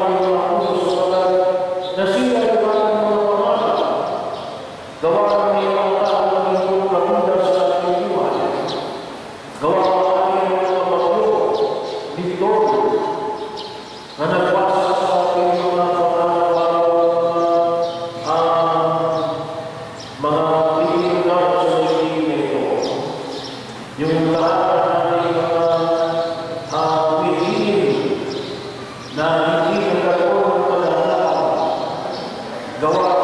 Lord. Go. the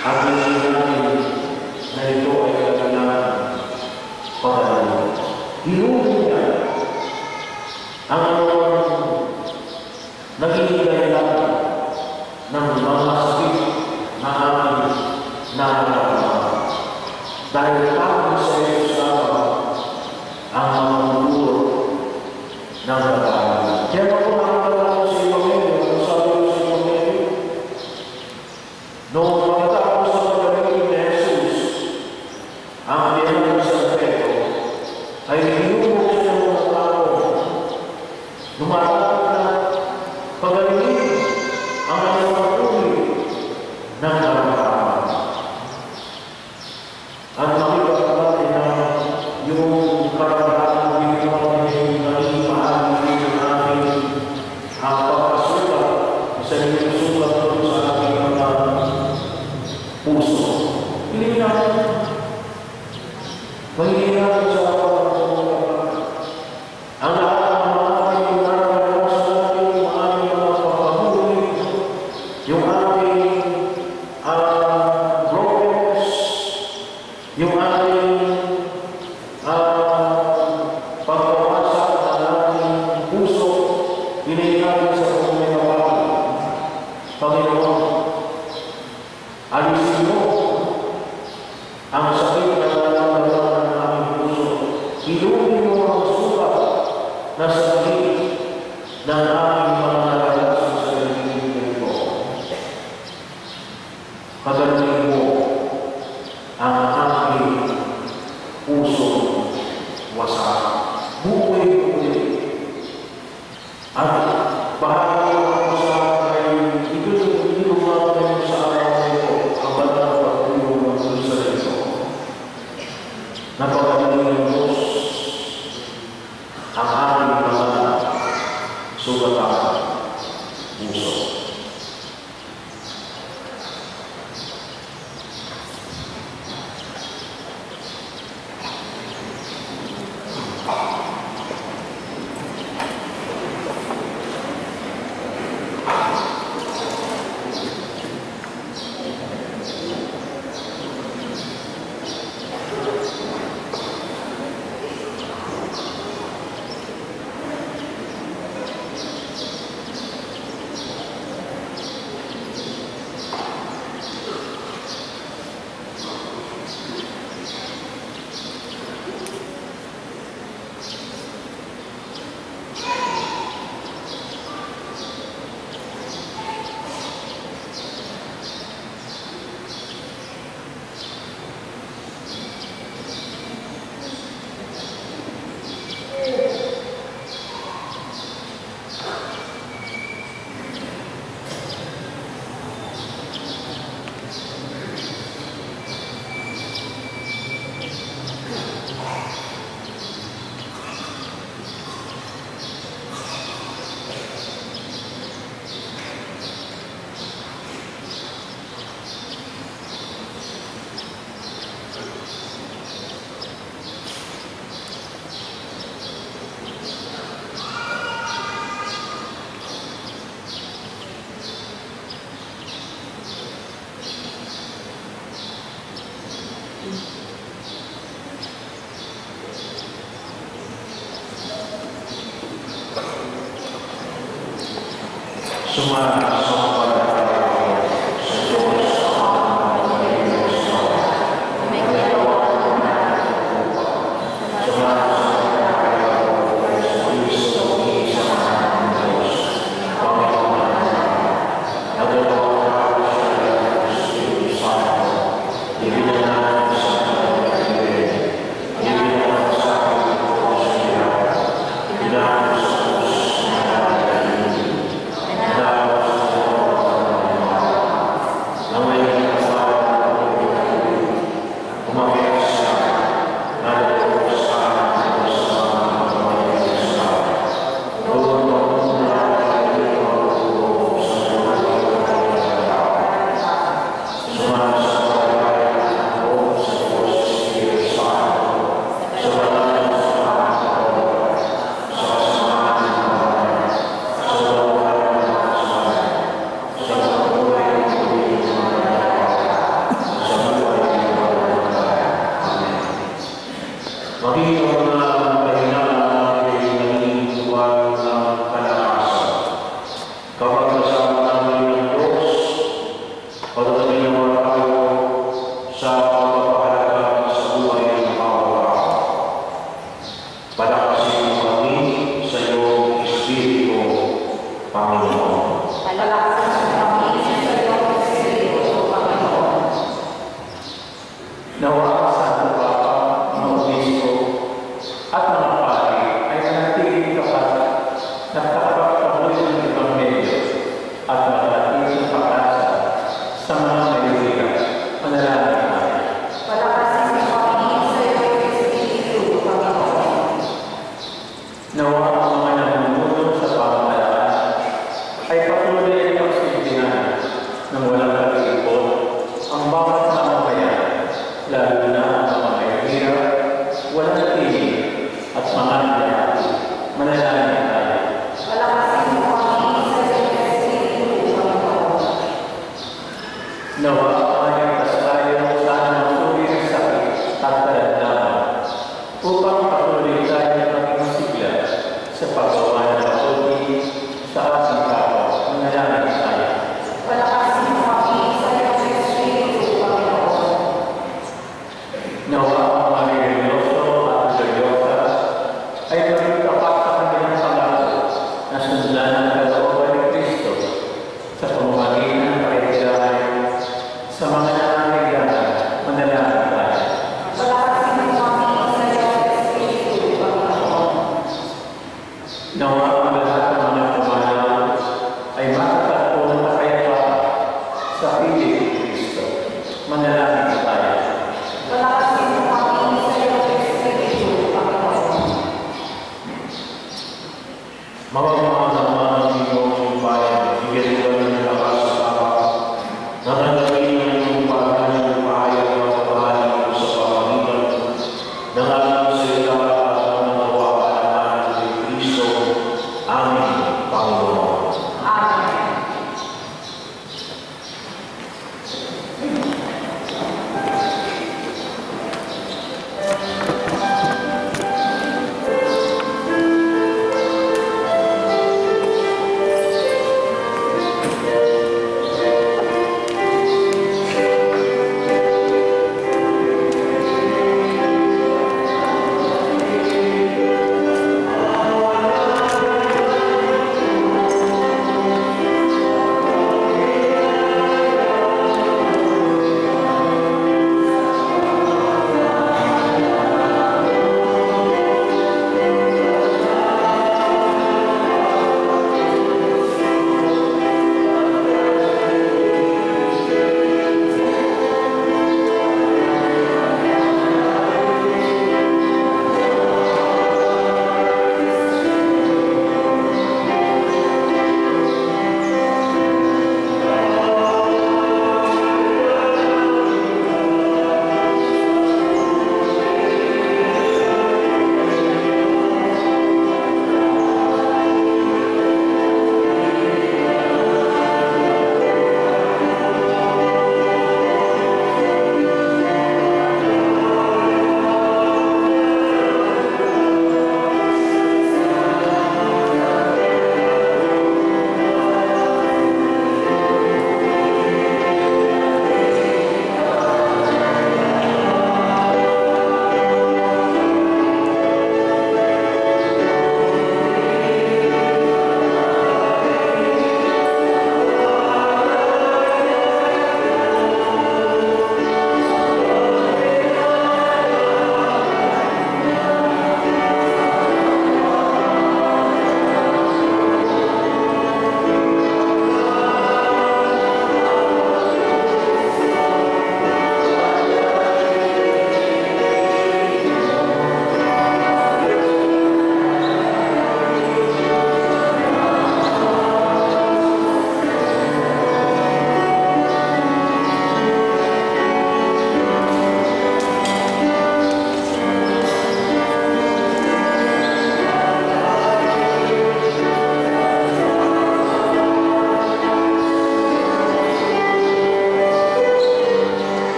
ang pinili namin na yang ay kaganahan para 欢迎。nasihati dan sua palavra. uma di Cristo, ma nella mia sbagliata.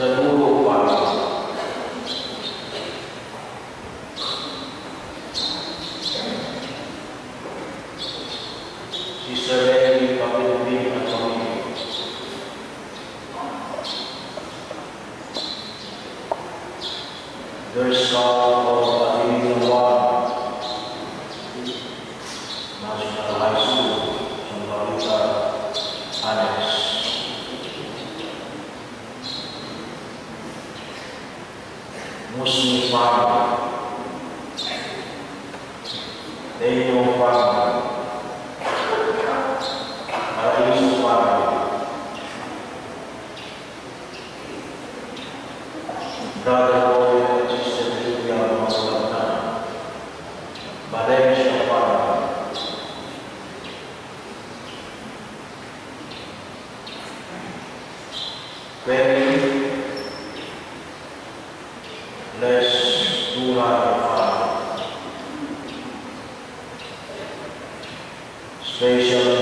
Tá Todo mundo muslims family. They não family. I used to Special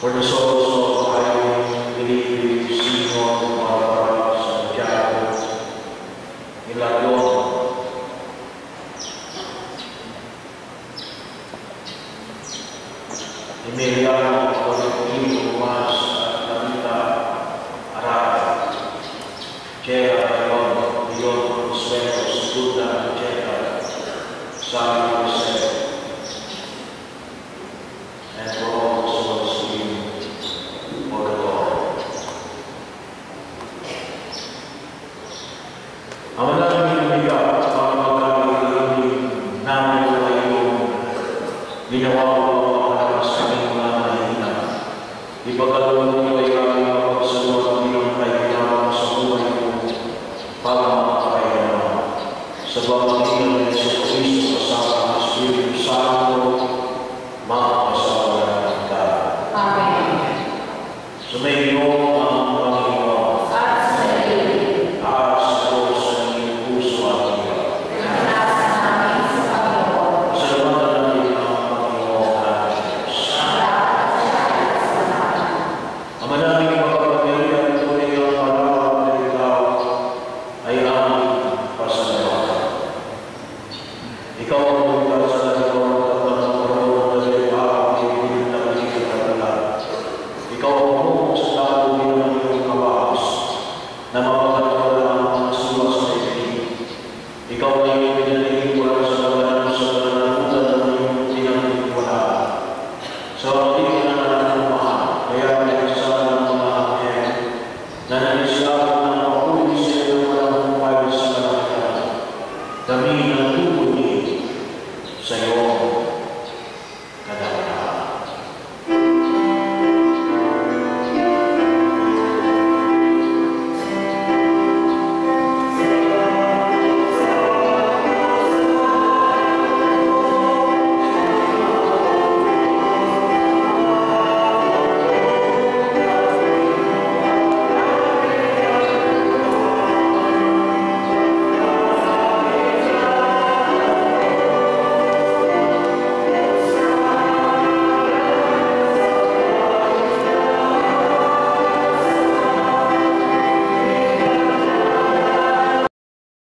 或者说说。No